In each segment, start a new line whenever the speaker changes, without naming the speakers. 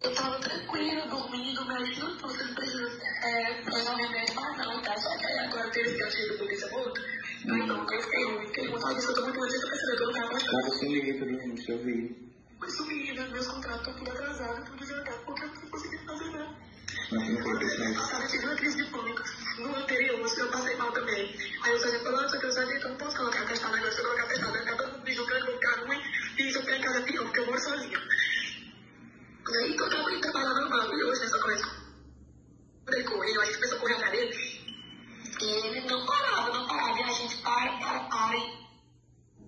Eu tava tranquila, dormindo, mas não tô, você não precisa é, pegar um remédio mais não, tá? Só que aí agora teve esse cheio de polícia volta. Então, eu fiquei ruim, fiquei muito feliz, eu tô muito feliz, eu percebi que eu não tava mais
Tava sumida, gente, eu vi.
Mas sumida, meus contratos estão tudo atrasados, tudo adiantado, porque eu não consegui fazer nada.
Mas não foi
Ano passado eu tive uma crise de pânico. No anterior, eu passei mal também. Aí o sargento falou, só que o sargento eu não posso colocar testado agora, se eu colocar testado, acaba todo mundo me julgando, vou ficar ruim, e isso eu tenho em casa pior, porque eu moro sozinha. E aí, tô trabalhando, trabalhando normal, e hoje nessa coisa, falei com ele, a gente começou a correr atrás dele, e ele não parava, não parava, e a gente para, para, para,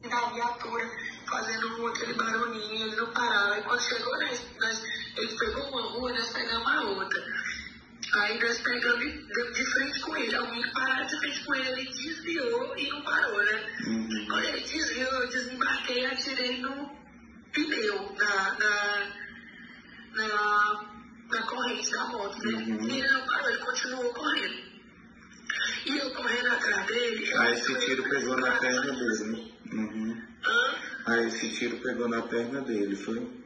e na viatura, fazendo aquele barulhinho, ele não parava, e quando chegou, nós, nós, ele pegou uma rua, nós pegamos a outra. Aí nós pegamos de, de frente com ele, alguém parou de frente com ele, ele desviou e não parou, né?
Uhum.
Quando ele desviou, eu desembarquei e atirei no pneu, na, na, na, na corrente da moto, né?
Uhum.
E ele não parou, ele continuou correndo. E eu correndo atrás dele.
Aí esse tiro pegou na perna dele. Uhum.
Hã?
Aí esse tiro pegou na perna dele, foi?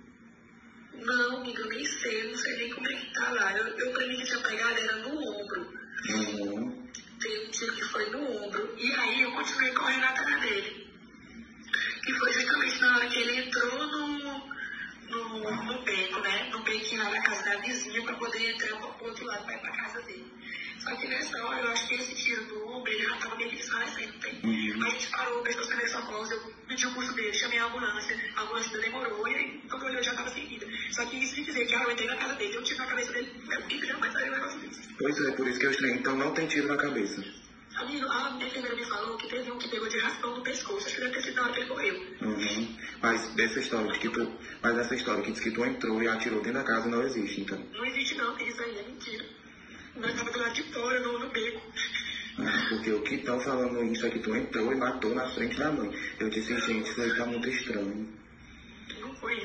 Não, amiga, eu nem sei, eu não sei nem como é que tá lá. Eu, eu pra mim que tinha pegado era no ombro.
Uhum.
Tem um tiro que foi no ombro. E aí eu continuei correndo atrás dele. Que foi justamente na hora que ele entrou no, no, no beco, né? No bequinho casa vizinha pra poder entrar pro outro lado pra ir pra casa dele. Só que nessa hora eu acho que esse tiro no ombro ele já tava meio que tem?
Uhum.
A gente parou, prestou os primeiros socorros, eu pedi o curso dele, chamei a ambulância, a ambulância demorou, e aí quando eu olhei eu já tava sem vida. Só que isso quer dizer que ah, eu entrei na casa dele, eu tiro na cabeça dele, eu fiquei jamais saiu um negócio desse.
Pois é, por isso que eu estranho. Então não tem tiro na cabeça.
Amigo, a enfermeira me falou que teve um que pegou de raspão no pescoço, acho que deve ter sido na hora que ele correu.
Uhum. Mas dessa história que tu. Mas essa história que diz que tu entrou e atirou dentro da casa não existe, então.
Não existe não, isso aí é mentira. Nós tava do lado de fora, no, no beco.
Ah, porque o que estão falando isso é que tu entrou e matou na frente da mãe. Eu disse, gente, isso aí tá muito estranho.
Não foi isso.